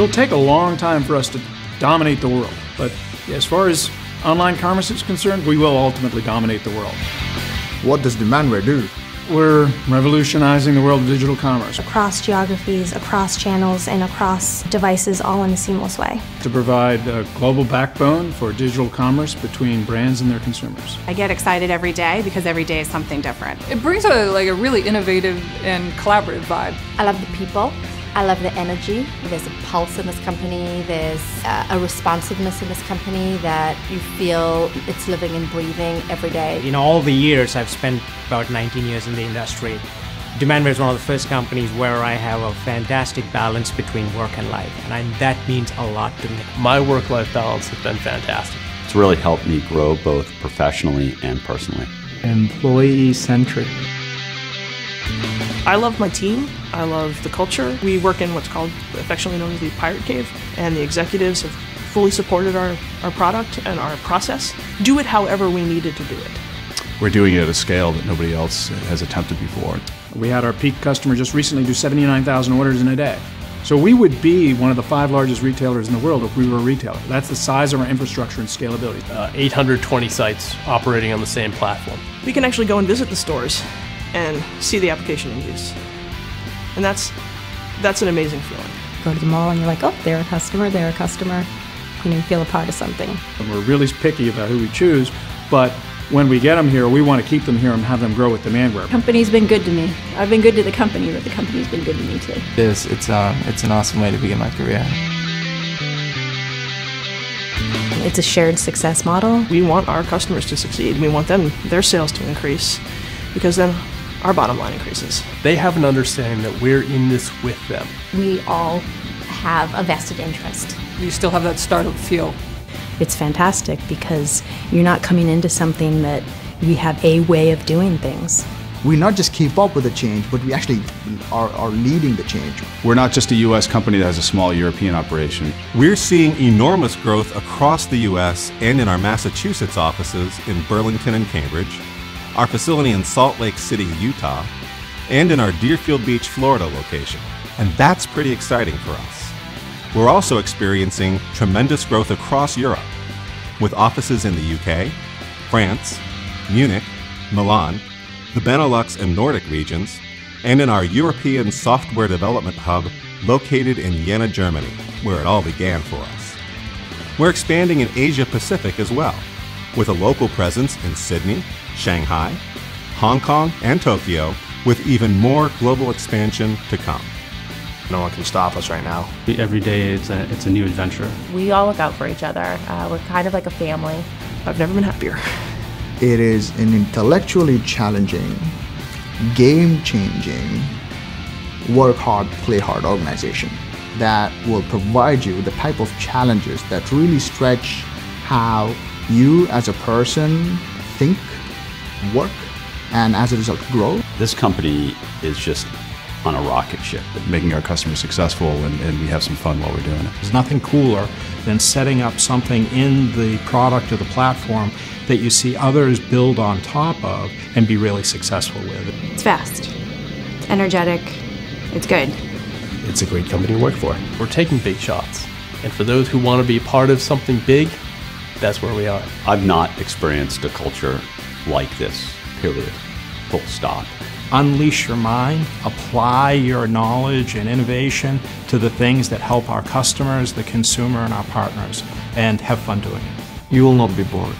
It'll take a long time for us to dominate the world, but as far as online commerce is concerned, we will ultimately dominate the world. What does Demandware do? We're revolutionizing the world of digital commerce across geographies, across channels, and across devices all in a seamless way. to provide a global backbone for digital commerce between brands and their consumers. I get excited every day because every day is something different. It brings a like a really innovative and collaborative vibe. I love the people. I love the energy. There's a pulse in this company. There's uh, a responsiveness in this company that you feel it's living and breathing every day. In all the years I've spent about 19 years in the industry, Demandware is one of the first companies where I have a fantastic balance between work and life, and I, that means a lot to me. My work life balance has been fantastic. It's really helped me grow both professionally and personally. Employee centric. I love my team. I love the culture. We work in what's called affectionately known as the Pirate Cave, and the executives have fully supported our, our product and our process. Do it however we needed to do it. We're doing it at a scale that nobody else has attempted before. We had our peak customer just recently do 79,000 orders in a day. So we would be one of the five largest retailers in the world if we were a retailer. That's the size of our infrastructure and scalability. Uh, 820 sites operating on the same platform. We can actually go and visit the stores and see the application in use. And that's that's an amazing feeling. Go to the mall and you're like, oh, they're a customer, they're a customer. You know, you feel a part of something. And we're really picky about who we choose, but when we get them here, we want to keep them here and have them grow with Demandware. Company's been good to me. I've been good to the company, but the company's been good to me too. It is. It's, uh, it's an awesome way to begin my career. It's a shared success model. We want our customers to succeed. We want them their sales to increase because then our bottom line increases. They have an understanding that we're in this with them. We all have a vested interest. You still have that startup feel. It's fantastic because you're not coming into something that we have a way of doing things. We not just keep up with the change, but we actually are, are leading the change. We're not just a US company that has a small European operation. We're seeing enormous growth across the US and in our Massachusetts offices in Burlington and Cambridge, our facility in Salt Lake City, Utah, and in our Deerfield Beach, Florida location. And that's pretty exciting for us. We're also experiencing tremendous growth across Europe, with offices in the UK, France, Munich, Milan, the Benelux and Nordic regions, and in our European software development hub located in Jena, Germany, where it all began for us. We're expanding in Asia Pacific as well, with a local presence in Sydney, Shanghai, Hong Kong, and Tokyo, with even more global expansion to come. No one can stop us right now. Every day it's a, it's a new adventure. We all look out for each other. Uh, we're kind of like a family. I've never been happier. It is an intellectually challenging, game changing, work hard, play hard organization that will provide you the type of challenges that really stretch how you as a person think, work, and as a result grow. This company is just on a rocket ship. Making our customers successful and, and we have some fun while we're doing it. There's nothing cooler than setting up something in the product or the platform that you see others build on top of and be really successful with. It's fast, it's energetic, it's good. It's a great company to work for. We're taking big shots. And for those who want to be part of something big, that's where we are. I've not experienced a culture like this, period. Full stop. Unleash your mind, apply your knowledge and innovation to the things that help our customers, the consumer, and our partners, and have fun doing it. You will not be bored.